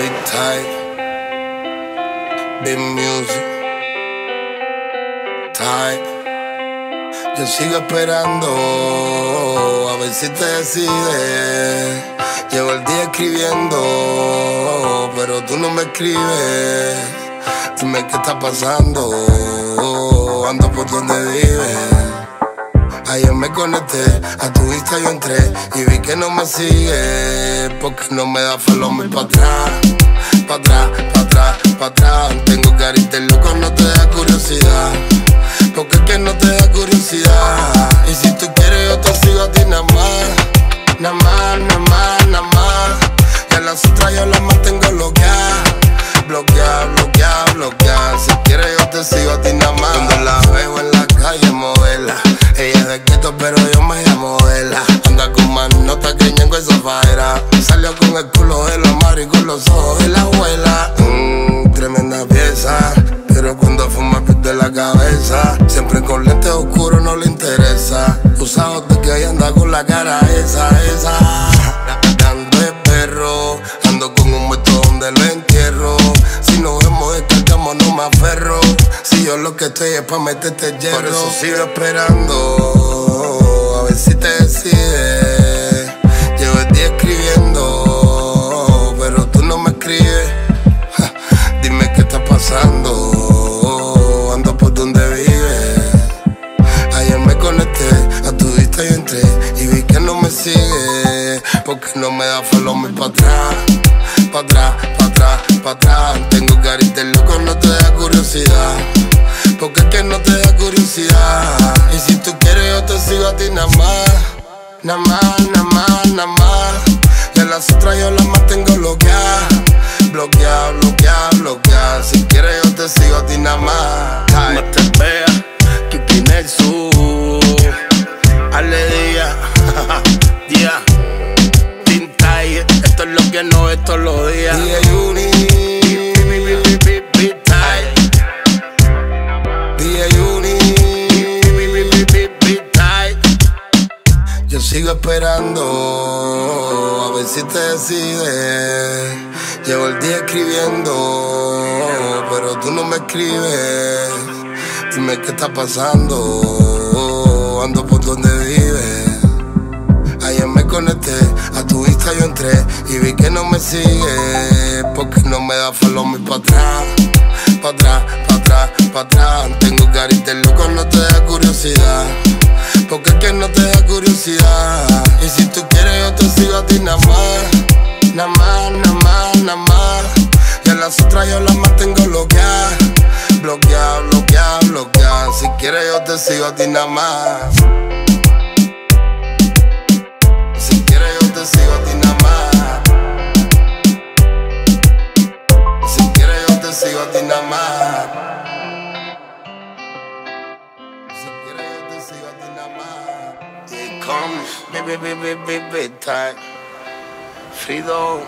Type. Big music. Type. Yo sigo esperando a ver si te decides. Llevo el día escribiendo, pero tú no me escribes. Dime qué está pasando. Ando por donde vives. Ayer me conecté, a tu vista yo entré y vi que no me sigue porque no me da follow pa' atrás, pa' atrás, pa' atrás, pa' atrás. Tengo carita loco, no te da curiosidad, porque es que no te da curiosidad. Y si tú quieres yo te sigo a ti nada más, nada más, nada más, nada más. Y a las otras yo las mantengo bloqueadas, bloqueadas, bloqueadas, bloqueadas. Si quieres yo te sigo a ti nada más. Cuando la veo en la calle moverla ella es de keto, pero yo me llamo Ella. Anda con más nota que ñengo esa faera. Salió con el culo de la mar y con los ojos de la abuela. Mmm, tremenda pieza. Pero cuando fuma pierde la cabeza. Siempre con lentes oscuros no le interesa. Usado de que ella anda con la cara esa, esa. Ando de perro. Ando con un muerto donde lo entierro. Si nos vemos descartamos no me aferro. Si yo lo que estoy es pa' meterte hierro. Por eso sigo esperando. Pa' atrás, pa' atrás, pa' atrás. Tengo carita loco, no te da curiosidad. Porque es que no te da curiosidad. Y si tú quieres, yo te sigo a ti nada más. Nada más, nada más, nada más. A las otras yo las mantengo bloqueadas. Bloqueadas, bloqueadas, bloqueadas. Si quieres, yo te sigo a ti nada más. Más te vea, esto es lo que no es todos los días. DJ Uni, DJ Uni. Yo sigo esperando a ver si te decides. Llevo el día escribiendo, pero tú no me escribes. Dime qué está pasando. Ando por donde vives. Ayer me conecté, a tu yo y vi que no me sigue. Porque no me da follow me pa' atrás, pa' atrás, pa' atrás, pa' atrás. Tengo carita loco, no te da curiosidad. Porque es que no te da curiosidad. Y si tú quieres, yo te sigo a ti nada más. Nada más, nada más, nada más. Y a las otras yo las mantengo bloqueadas. Bloqueadas, bloqueadas, bloqueadas. Si quieres, yo te sigo a ti nada más. come, baby, baby, baby, time. Freedom.